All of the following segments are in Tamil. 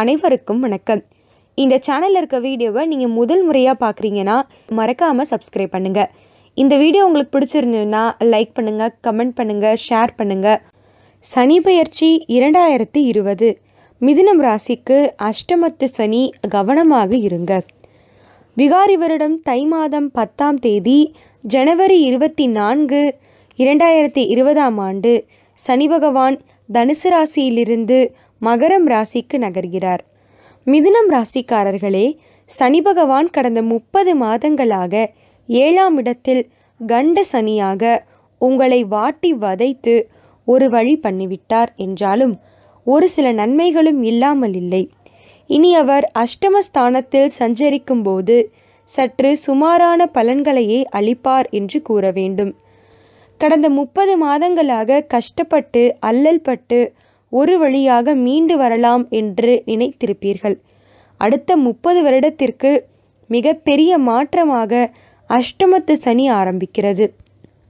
அனைவருக்கும் வணக்கம். இந்த சேனலில் இருக்க வீடியோவை நீங்கள் முதல் முறையாக பார்க்குறீங்கன்னா மறக்காமல் சப்ஸ்கிரைப் பண்ணுங்கள் இந்த வீடியோ உங்களுக்கு பிடிச்சிருந்ததுன்னா லைக் பண்ணுங்கள் கமெண்ட் பண்ணுங்கள் ஷேர் பண்ணுங்கள் சனி பயிற்சி இரண்டாயிரத்தி இருபது. மிதுனம் ராசிக்கு அஷ்டமத்து சனி கவனமாக இருங்க. விகாரி வருடம் தை மாதம் பத்தாம் தேதி ஜனவரி இருபத்தி நான்கு இரண்டாயிரத்தி இருபதாம் ஆண்டு சனி பகவான் தனுசு ராசியிலிருந்து மகரம் ராசிக்கு நகர்கிறார். மிதுனம் ராசிக்காரர்களே சனி பகவான் கடந்த முப்பது மாதங்களாக ஏழாம் இடத்தில் கண்ட சனியாக உங்களை வாட்டி வதைத்து ஒரு வழி பண்ணிவிட்டார் என்றாலும் ஒரு சில நன்மைகளும் இல்லாமல் இல்லை. இனி அவர் அஷ்டமஸ்தானத்தில் சஞ்சரிக்கும் போது சற்று சுமாரான பலன்களையே அளிப்பார் என்று கூற வேண்டும். கடந்த முப்பது மாதங்களாக கஷ்டப்பட்டு அல்லல்பட்டு ஒரு வழியாக மீண்டு வரலாம் என்று நினைத்திருப்பீர்கள். அடுத்த முப்பது வருடத்திற்கு மிகப்பெரிய மாற்றமாக அஷ்டமத்து சனி ஆரம்பிக்கிறது.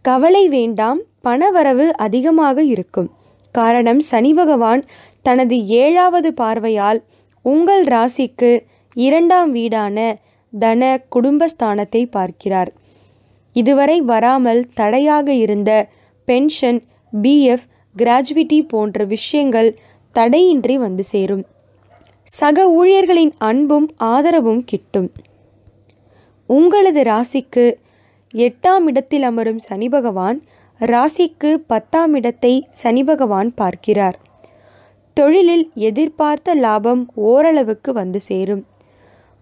கவலை வேண்டாம் பணவரவு அதிகமாக இருக்கும். காரணம் சனி பகவான் தனது ஏழாவது பார்வையால் உங்கள் ராசிக்கு இரண்டாம் வீடான தன குடும்பஸ்தானத்தை பார்க்கிறார். இதுவரை வராமல் தடையாக இருந்த பென்ஷன் பிஎஃப் கிராஜுவிட்டி போன்ற விஷயங்கள் தடையின்றி வந்து சேரும். சக ஊழியர்களின் அன்பும் ஆதரவும் கிட்டும். உங்களது ராசிக்கு எட்டாம் இடத்தில் அமரும் சனி பகவான் ராசிக்கு பத்தாம் இடத்தை சனி பகவான் பார்க்கிறார். தொழிலில் எதிர்பார்த்த லாபம் ஓரளவுக்கு வந்து சேரும்.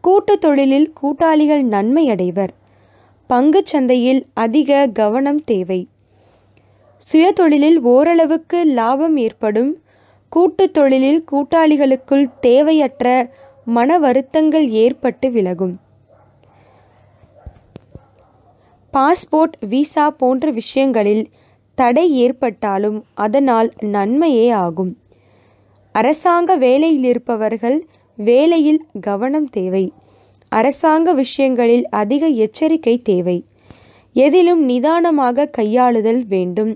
கூட்டு தொழிலில் கூட்டாளிகள் நன்மை அடைவர் பங்குச் சந்தையில் அதிக கவனம் தேவை. சுய தொழிலில் ஓரளவுக்கு லாபம் ஏற்படும். கூட்டு தொழிலில் கூட்டாளிகளுக்குள் தேவையற்ற மன வருத்தங்கள் ஏற்பட்டு விலகும். பாஸ்போர்ட் விசா போன்ற விஷயங்களில் தடை ஏற்பட்டாலும் அதனால் நன்மையே ஆகும். அரசாங்க வேலையில் இருப்பவர்கள் வேலையில் கவனம் தேவை. அரசாங்க விஷயங்களில் அதிக எச்சரிக்கை தேவை. எதிலும் நிதானமாக கையாளுதல் வேண்டும்.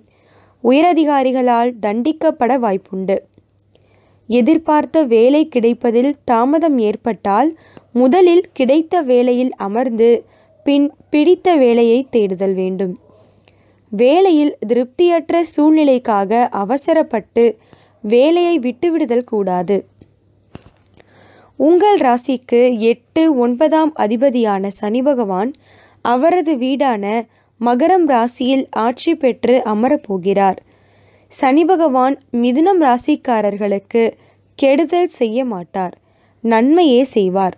உயரதிகாரிகளால் தண்டிக்கப்பட வாய்ப்புண்டு. எதிர்பார்த்த வேலை கிடைப்பதில் தாமதம் ஏற்பட்டால் முதலில் கிடைத்த வேலையில் அமர்ந்து பின் பிடித்த வேலையை தேடுதல் வேண்டும். வேலையில் திருப்தியற்ற சூழ்நிலைக்காக அவசரப்பட்டு வேலையை விட்டுவிடுதல் கூடாது. உங்கள் ராசிக்கு எட்டு ஒன்பதாம் அதிபதியான சனி பகவான் அவரது வீடான மகரம் ராசியில் ஆட்சி பெற்று அமரப்போகிறார். சனி பகவான் மிதுனம் ராசிக்காரர்களுக்கு கெடுதல் செய்ய மாட்டார். நன்மையே செய்வார்.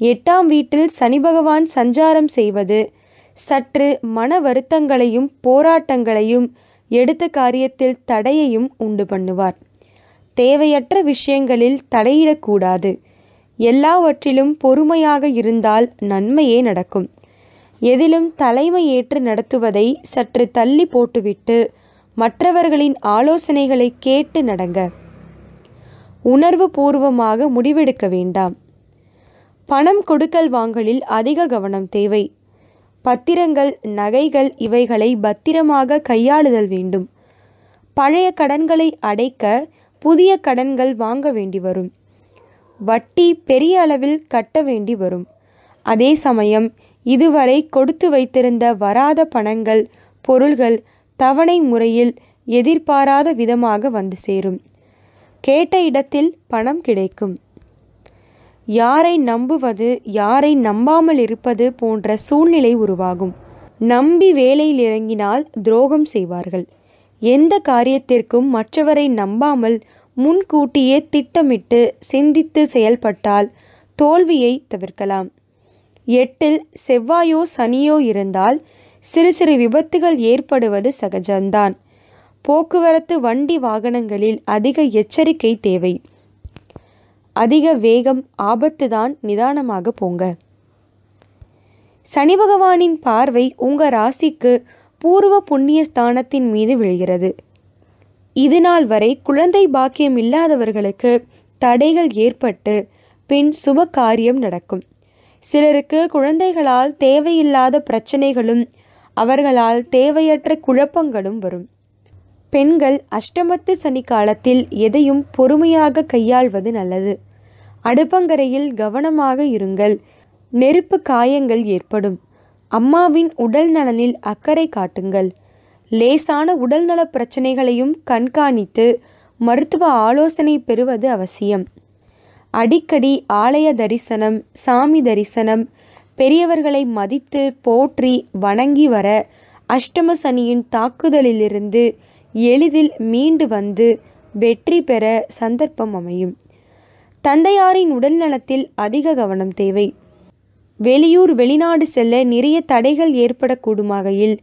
எட்டாம் வீட்டில் சனி பகவான் சஞ்சாரம் செய்வது சற்று மன வருத்தங்களையும் போராட்டங்களையும் எடுத்த காரியத்தில் தடையையும் உண்டு பண்ணுவார். தேவையற்ற விஷயங்களில் தலையிடக்கூடாது. எல்லாவற்றிலும் பொறுமையாக இருந்தால் நன்மையே நடக்கும். எதிலும் தலைமை ஏற்று நடத்துவதை சற்று தள்ளி போட்டுவிட்டு மற்றவர்களின் ஆலோசனைகளை கேட்டு நடங்க. உணர்வு பூர்வமாக முடிவெடுக்க வேண்டாம். பணம் கொடுக்கல் வாங்கலில் அதிக கவனம் தேவை. பத்திரங்கள் நகைகள் இவைகளை பத்திரமாக கையாளுதல் வேண்டும். பழைய கடன்களை அடைக்க புதிய கடன்கள் வாங்க வேண்டி வரும். வட்டி பெரிய அளவில் கட்ட வேண்டி வரும். அதே சமயம் இதுவரை கொடுத்து வைத்திருந்த வராத பணங்கள் பொருள்கள் தவணை முறையில் எதிர்பாராத விதமாக வந்து சேரும். கேட்ட இடத்தில் பணம் கிடைக்கும். யாரை நம்புவது யாரை நம்பாமல் இருப்பது போன்ற சூழ்நிலை உருவாகும். நம்பி வேலையில் இறங்கினால் துரோகம் செய்வார்கள். எந்த காரியத்திற்கும் மற்றவரை நம்பாமல் முன்கூட்டியே திட்டமிட்டு சிந்தித்து செயல்பட்டால் தோல்வியை தவிர்க்கலாம். எட்டில் செவ்வாயோ சனியோ இருந்தால் சிறு சிறு விபத்துகள் ஏற்படுவது சகஜம்தான். போக்குவரத்து வண்டி வாகனங்களில் அதிக எச்சரிக்கை தேவை. அதிக வேகம் ஆபத்து தான் நிதானமாக போங்க. சனி பகவானின் பார்வை உங்க ராசிக்கு பூர்வ புண்ணிய ஸ்தானத்தின் மீது விழுகிறது. இது நாள் வரை குழந்தை பாக்கியம் இல்லாதவர்களுக்கு தடைகள் ஏற்பட்டு பின் சுப காரியம் நடக்கும். சிலருக்கு குழந்தைகளால் தேவையில்லாத பிரச்சனைகளும் அவர்களால் தேவையற்ற குழப்பங்களும் வரும். பெண்கள் அஷ்டமத்து சனி காலத்தில் எதையும் பொறுமையாக கையாள்வது நல்லது. அடுப்பங்கரையில் கவனமாக இருங்கள். நெருப்பு காயங்கள் ஏற்படும். அம்மாவின் உடல் நலனில் அக்கறை காட்டுங்கள். லேசான உடல்நல பிரச்சனைகளையும் கண்காணித்து மருத்துவ ஆலோசனை பெறுவது அவசியம். அடிக்கடி ஆலய தரிசனம் சாமி தரிசனம் பெரியவர்களை மதித்து போற்றி வணங்கி வர அஷ்டம சனியின் தாக்குதலிலிருந்து எளிதில் மீண்டு வந்து வெற்றி பெற சந்தர்ப்பம் அமையும். தந்தையாரின் உடல் நலத்தில் அதிக கவனம் தேவை. வெளியூர் வெளிநாடு செல்ல நிறைய தடைகள் ஏற்படக்கூடுமாகையில்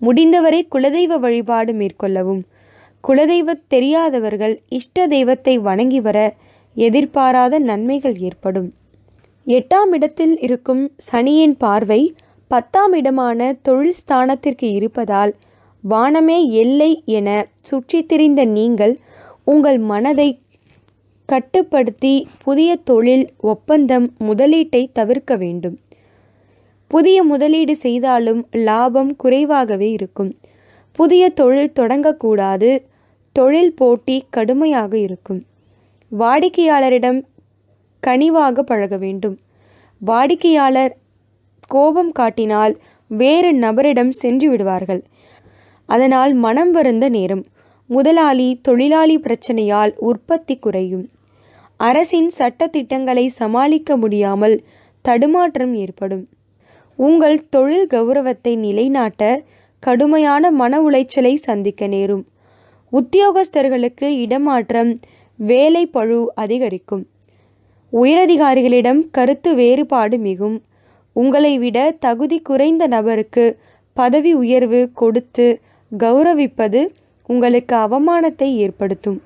முடிந்தவரை குலதெய்வ வழிபாடு மேற்கொள்ளவும். குலதெய்வ தெரியாதவர்கள் இஷ்ட தெய்வத்தை வணங்கி வர எதிர்பாராத நன்மைகள் ஏற்படும். எட்டாம் இடத்தில் இருக்கும் சனியின் பார்வை பத்தாம் இடமான தொழில் ஸ்தானத்திற்கு இருப்பதால் வானமே எல்லை என சுற்றித் திரிந்த நீங்கள் உங்கள் மனதை கட்டுப்படுத்தி புதிய தொழில் ஒப்பந்தம் முதலீட்டை தவிர்க்க வேண்டும். புதிய முதலீடு செய்தாலும் லாபம் குறைவாகவே இருக்கும். புதிய தொழில் தொடங்கக்கூடாது. தொழில் போட்டி கடுமையாக இருக்கும். வாடிக்கையாளரிடம் கனிவாக பழக வேண்டும். வாடிக்கையாளர் கோபம் காட்டினால் வேறு நபரிடம் சென்று விடுவார்கள். அதனால் மனம் வருந்த நேரம். முதலாளி தொழிலாளி பிரச்சனையால் உற்பத்தி குறையும். அரசின் சட்ட திட்டங்களை சமாளிக்க முடியாமல் தடுமாற்றம் ஏற்படும். உங்கள் தொழில் கௌரவத்தை நிலைநாட்ட கடுமையான மன உளைச்சலை சந்திக்க நேரும். உத்தியோகஸ்தர்களுக்கு இடமாற்றம் வேலை பழு அதிகரிக்கும். உயரதிகாரிகளிடம் கருத்து வேறுபாடு மிகும். உங்களை விட தகுதி குறைந்த நபருக்கு பதவி உயர்வு கொடுத்து கௌரவிப்பது உங்களுக்கு அவமானத்தை ஏற்படுத்தும்.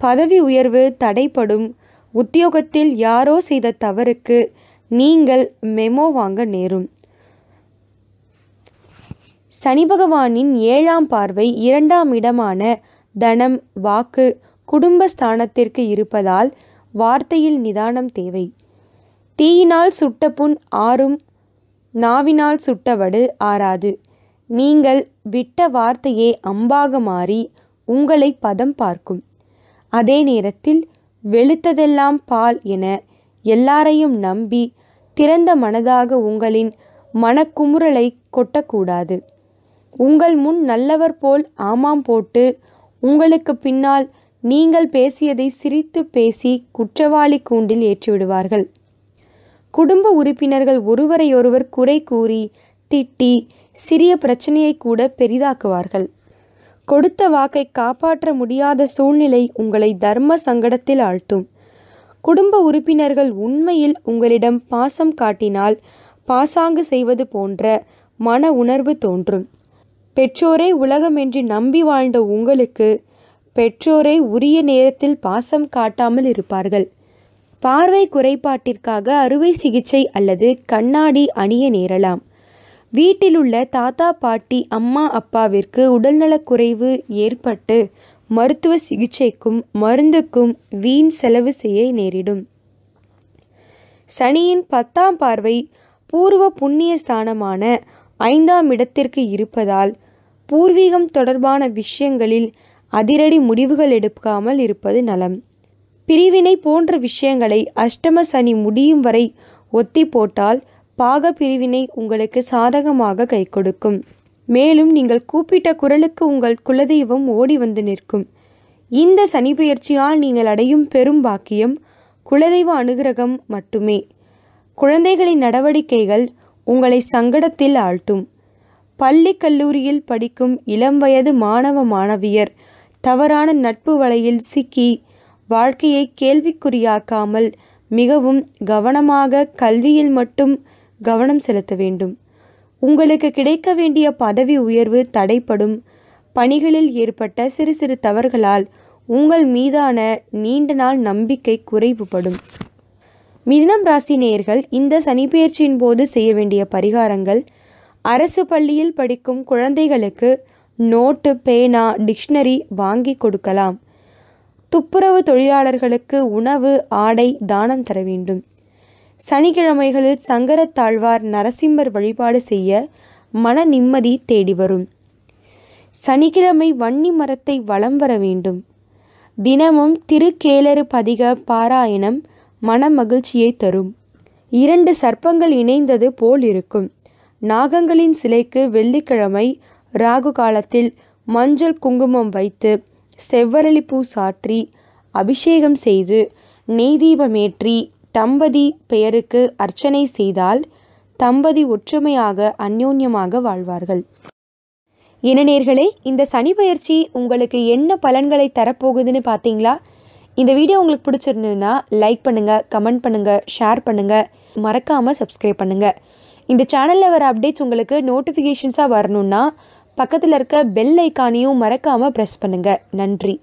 பதவி உயர்வு தடைப்படும் உத்தியோகத்தில் யாரோ செய்த தவறுக்கு நீங்கள் மெமோ வாங்க நேரும். சனி பகவானின் ஏழாம் பார்வை இரண்டாம் இடமான தனம் வாக்கு குடும்பஸ்தானத்திற்கு இருப்பதால் வார்த்தையில் நிதானம் தேவை. தீயினால் சுட்ட புண் ஆறும் நாவினால் சுட்டவடு ஆறாது. நீங்கள் விட்ட வார்த்தையே அம்பாக மாறி உங்களை பதம் பார்க்கும். அதே நேரத்தில் வெளுத்ததெல்லாம் பால் என எல்லாரையும் நம்பி திறந்த மனதாக உங்களின் மனக்குமுறலை கொட்டக்கூடாது. உங்கள் முன் நல்லவர் போல் ஆமாம் போட்டு உங்களுக்கு பின்னால் நீங்கள் பேசியதை சிரித்து பேசி குற்றவாளி கூண்டில் ஏற்றிவிடுவார்கள். குடும்ப உறுப்பினர்கள் ஒருவரையொருவர் குறை கூறி திட்டி சிறிய பிரச்சனையை கூட பெரிதாக்குவார்கள். கொடுத்த வாக்கை காப்பாற்ற முடியாத சூழ்நிலை உங்களை தர்ம சங்கடத்தில் ஆழ்த்தும். குடும்ப உறுப்பினர்கள் உண்மையில் உங்களிடம் பாசம் காட்டினால் பாசாங்கு செய்வது போன்ற மன உணர்வு தோன்றும். பெற்றோரே உலகம் என்று நம்பி வாழ்ந்த உங்களுக்கு பெற்றோரே உரிய நேரத்தில் பாசம் காட்டாமல் இருப்பார்கள். பார்வை குறைபாட்டிற்காக அறுவை சிகிச்சை அல்லது கண்ணாடி அணிய நேரலாம். வீட்டிலுள்ள தாத்தா பாட்டி அம்மா அப்பாவிற்கு உடல்நலக்குறைவு ஏற்பட்டு மருத்துவ சிகிச்சைக்கும் மருந்துக்கும் வீண் செலவு செய்ய நேரிடும். சனியின் பத்தாம் பார்வை பூர்வ புண்ணிய ஸ்தானமான ஐந்தாம் இடத்திற்கு இருப்பதால் பூர்வீகம் தொடர்பான விஷயங்களில் அதிரடி முடிவுகள் எடுக்காமல் இருப்பது நலம். பிரிவினை போன்ற விஷயங்களை அஷ்டம சனி முடியும் வரை ஒத்தி போட்டால் பாக பிரிவினை உங்களுக்கு சாதகமாக கை கொடுக்கும். மேலும் நீங்கள் கூப்பிட்ட குரலுக்கு உங்கள் குலதெய்வம் ஓடி வந்து நிற்கும். இந்த சனி பெயர்ச்சியால் நீங்கள் அடையும் பெரும் பாக்கியம் குலதெய்வ அனுகிரகம் மட்டுமே. குழந்தைகளின் நடவடிக்கைகள் உங்களை சங்கடத்தில் ஆழ்த்தும். பள்ளி கல்லூரியில் படிக்கும் இளம் வயது மாணவ மாணவியர் தவறான நட்பு வலையில் சிக்கி வாழ்க்கையை கேள்விக்குறியாக்காமல் மிகவும் கவனமாக கல்வியில் மட்டும் கவனம் செலுத்த வேண்டும். உங்களுக்கு கிடைக்க வேண்டிய பதவி உயர்வு தடைப்படும் பணிகளில் ஏற்பட்ட சிறு சிறு தவறுகளால் உங்கள் மீதான நீண்ட நாள் நம்பிக்கை குறைவுபடும். மிதினம் ராசி நேயர்கள் இந்த சனிப்பெயர்ச்சியின் போது செய்ய வேண்டிய பரிகாரங்கள் அரசு பள்ளியில் படிக்கும் குழந்தைகளுக்கு நோட்டு பேனா டிக்ஷனரி வாங்கி கொடுக்கலாம். துப்புரவு தொழிலாளர்களுக்கு உணவு ஆடை தானம் தர வேண்டும். சனிக்கிழமைகளில் சங்கரத்தாழ்வார் நரசிம்மர் வழிபாடு செய்ய மன நிம்மதி தேடி வரும். சனிக்கிழமை வன்னி மரத்தை வலம் வர வேண்டும். தினமும் திருக்கேளறு பதிக பாராயணம் மன மகிழ்ச்சியை தரும். இரண்டு சர்ப்பங்கள் இணைந்தது போல் இருக்கும். நாகங்களின் சிலைக்கு வெள்ளிக்கிழமை ராகு காலத்தில் மஞ்சள் குங்குமம் வைத்து செவ்வரளிப்பூ சாற்றி அபிஷேகம் செய்து நெய் தீபமேற்றி தம்பதி பெயருக்கு அர்ச்சனை செய்தால் தம்பதி ஒற்றுமையாக அந்யோன்யமாக வாழ்வார்கள். இனநேர்களே இந்த சனி பயிற்சி உங்களுக்கு என்ன பலன்களை தரப்போகுதுன்னு பார்த்தீங்களா? இந்த வீடியோ உங்களுக்கு பிடிச்சிருந்ததுன்னா லைக் பண்ணுங்கள் கமெண்ட் பண்ணுங்கள் ஷேர் பண்ணுங்கள் மறக்காமல் சப்ஸ்கிரைப் பண்ணுங்கள் இந்த சேனலில் வர அப்டேட்ஸ் உங்களுக்கு நோட்டிஃபிகேஷன்ஸாக வரணுன்னா பக்கத்தில் இருக்க பெல் ஐக்கானையும் மறக்காமல் ப்ரெஸ் பண்ணுங்கள் நன்றி.